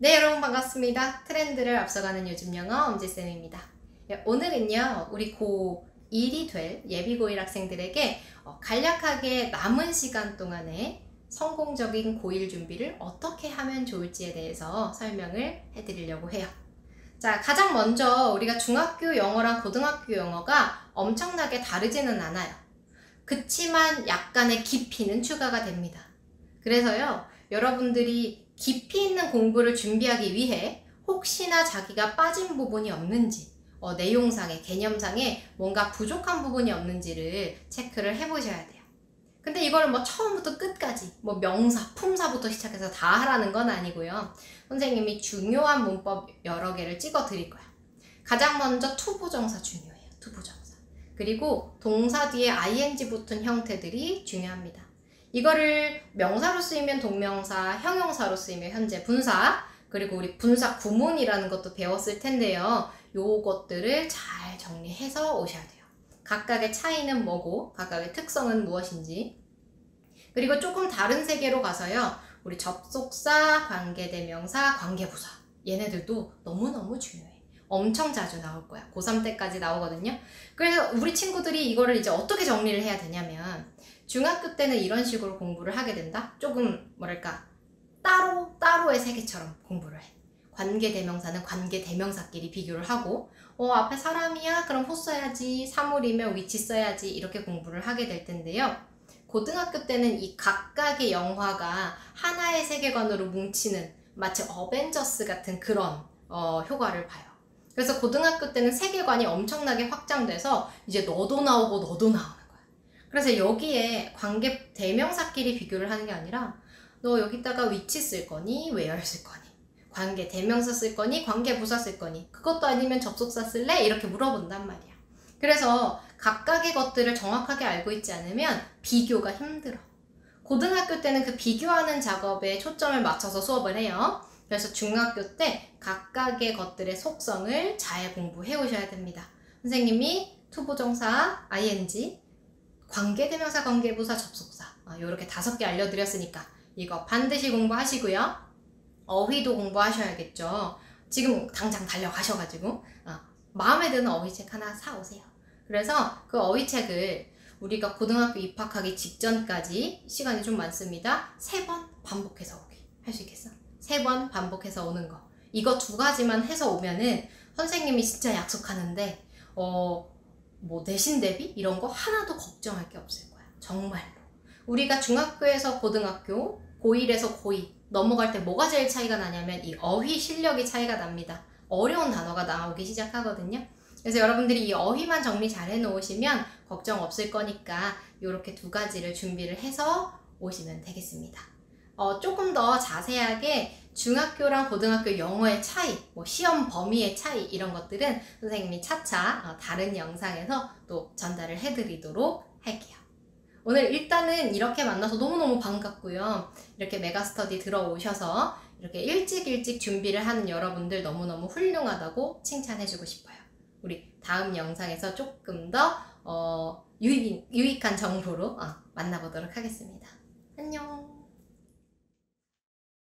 네, 여러분 반갑습니다. 트렌드를 앞서가는 요즘 영어 엄지쌤입니다. 예, 오늘은요, 우리 고1이 될 예비고1 학생들에게 어, 간략하게 남은 시간 동안에 성공적인 고1 준비를 어떻게 하면 좋을지에 대해서 설명을 해드리려고 해요. 자, 가장 먼저 우리가 중학교 영어랑 고등학교 영어가 엄청나게 다르지는 않아요. 그치만 약간의 깊이는 추가가 됩니다. 그래서요, 여러분들이 깊이 있는 공부를 준비하기 위해 혹시나 자기가 빠진 부분이 없는지, 어, 내용상의, 개념상에 뭔가 부족한 부분이 없는지를 체크를 해보셔야 돼요. 근데 이걸 뭐 처음부터 끝까지, 뭐 명사, 품사부터 시작해서 다 하라는 건 아니고요. 선생님이 중요한 문법 여러 개를 찍어 드릴 거예요. 가장 먼저 투부정사 중요해요. 투부정사. 그리고 동사 뒤에 ing 붙은 형태들이 중요합니다. 이거를 명사로 쓰이면 동명사, 형용사로 쓰이면 현재 분사, 그리고 우리 분사 구문이라는 것도 배웠을 텐데요. 요것들을 잘 정리해서 오셔야 돼요. 각각의 차이는 뭐고, 각각의 특성은 무엇인지. 그리고 조금 다른 세계로 가서요. 우리 접속사, 관계대명사, 관계부사. 얘네들도 너무너무 중요해. 엄청 자주 나올 거야. 고3 때까지 나오거든요. 그래서 우리 친구들이 이거를 이제 어떻게 정리를 해야 되냐면, 중학교 때는 이런 식으로 공부를 하게 된다? 조금, 뭐랄까, 따로, 따로의 세계처럼 공부를 해. 관계 대명사는 관계 대명사끼리 비교를 하고, 어, 앞에 사람이야? 그럼 호 써야지. 사물이면 위치 써야지. 이렇게 공부를 하게 될 텐데요. 고등학교 때는 이 각각의 영화가 하나의 세계관으로 뭉치는 마치 어벤져스 같은 그런 어, 효과를 봐요. 그래서 고등학교 때는 세계관이 엄청나게 확장돼서 이제 너도 나오고 너도 나오는 거야. 그래서 여기에 관계 대명사끼리 비교를 하는 게 아니라 너 여기다가 위치 쓸 거니 where 쓸 거니 관계 대명사 쓸 거니 관계 부사 쓸 거니 그것도 아니면 접속사 쓸래 이렇게 물어본단 말이야. 그래서 각각의 것들을 정확하게 알고 있지 않으면 비교가 힘들어. 고등학교 때는 그 비교하는 작업에 초점을 맞춰서 수업을 해요. 그래서 중학교 때 각각의 것들의 속성을 잘 공부해 오셔야 됩니다. 선생님이 투부정사, ing, 관계대명사, 관계부사, 접속사 이렇게 어, 다섯 개 알려드렸으니까 이거 반드시 공부하시고요. 어휘도 공부하셔야겠죠. 지금 당장 달려가셔가지고 어, 마음에 드는 어휘책 하나 사오세요. 그래서 그 어휘책을 우리가 고등학교 입학하기 직전까지 시간이 좀 많습니다. 세 번 반복해서 오기. 할 수 있겠어? 세 번 반복해서 오는 거. 이거 두 가지만 해서 오면은 선생님이 진짜 약속하는데, 어, 뭐 내신 대비 이런 거 하나도 걱정할 게 없을 거야. 정말로. 우리가 중학교에서 고등학교, 고1에서 고2 넘어갈 때 뭐가 제일 차이가 나냐면 이 어휘 실력이 차이가 납니다. 어려운 단어가 나오기 시작하거든요. 그래서 여러분들이 이 어휘만 정리 잘 해놓으시면 걱정 없을 거니까 이렇게 두 가지를 준비를 해서 오시면 되겠습니다. 어, 조금 더 자세하게 중학교랑 고등학교 영어의 차이, 뭐 시험 범위의 차이 이런 것들은 선생님이 차차 어, 다른 영상에서 또 전달을 해드리도록 할게요. 오늘 일단은 이렇게 만나서 너무너무 반갑고요. 이렇게 메가스터디 들어오셔서 이렇게 일찍 일찍 준비를 하는 여러분들 너무너무 훌륭하다고 칭찬해주고 싶어요. 우리 다음 영상에서 조금 더 어, 유익, 유익한 정보로 어, 만나보도록 하겠습니다. 안녕!